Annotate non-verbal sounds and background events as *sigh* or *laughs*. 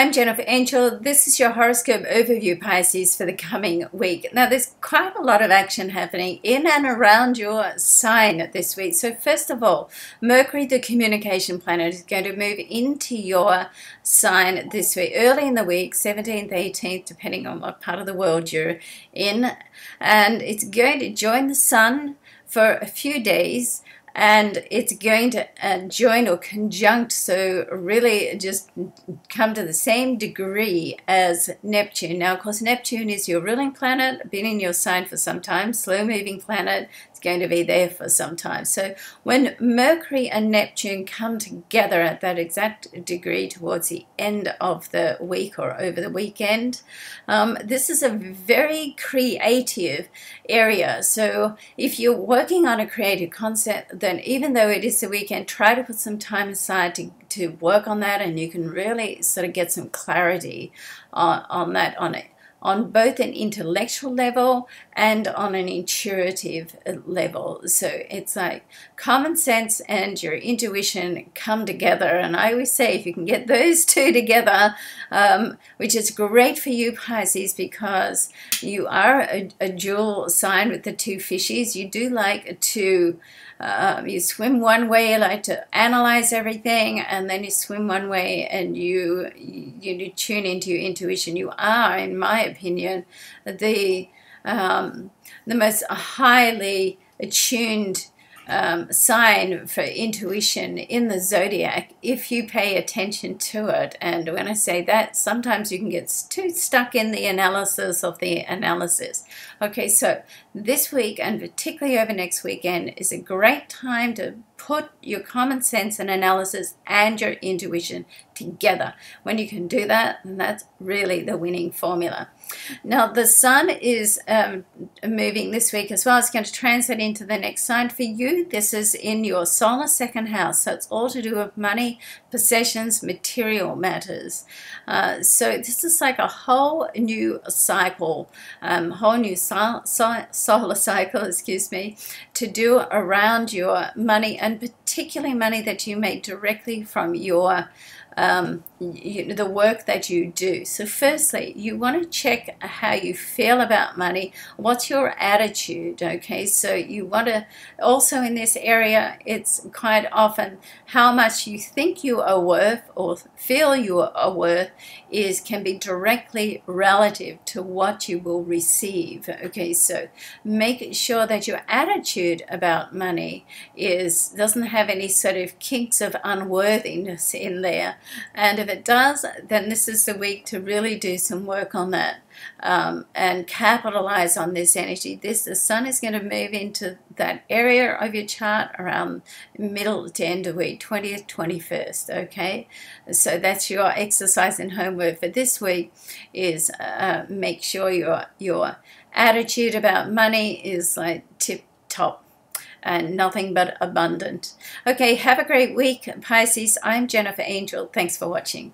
I'm Jennifer Angel. This is your horoscope overview, Pisces, for the coming week. Now, there's quite a lot of action happening in and around your sign this week. So, first of all, Mercury, the communication planet, is going to move into your sign this week, early in the week, 17th, 18th, depending on what part of the world you're in. And it's going to join the sun for a few days and it's going to uh, join or conjunct, so really just come to the same degree as Neptune. Now, of course, Neptune is your ruling planet, been in your sign for some time, slow moving planet, going to be there for some time. So, when Mercury and Neptune come together at that exact degree towards the end of the week or over the weekend, um, this is a very creative area. So, if you're working on a creative concept, then even though it is the weekend, try to put some time aside to, to work on that and you can really sort of get some clarity on, on that on it on both an intellectual level and on an intuitive level. So it's like common sense and your intuition come together. And I always say if you can get those *laughs* two together, um, which is great for you, Pisces, because you are a, a dual sign with the two fishies, you do like to um, you swim one way, you like to analyze everything, and then you swim one way, and you you tune into your intuition. You are, in my opinion, the um, the most highly attuned um, sign for intuition in the zodiac if you pay attention to it. And when I say that, sometimes you can get too stuck in the analysis of the analysis. Okay, so this week and particularly over next weekend is a great time to put your common sense and analysis and your intuition together. When you can do that, then that's really the winning formula. Now, the sun is um, moving this week as well. It's going to transit into the next sign for you. This is in your solar second house. So it's all to do with money, possessions, material matters. Uh, so this is like a whole new cycle, um, whole new sol sol solar cycle, *laughs* excuse me, to do around your money and but particularly money that you make directly from your um, you, the work that you do. So, firstly, you want to check how you feel about money. What's your attitude? Okay, so you want to also in this area, it's quite often how much you think you are worth or feel you are worth is can be directly relative to what you will receive. Okay, so make sure that your attitude about money is doesn't have any sort of kinks of unworthiness in there and if it does, then this is the week to really do some work on that um, and capitalize on this energy. This the sun is going to move into that area of your chart around middle to end of week, 20th, 21st. Okay, so that's your exercise and homework for this week. Is uh, make sure your your attitude about money is like tip top and nothing but abundant. Okay, have a great week, Pisces. I'm Jennifer Angel. Thanks for watching.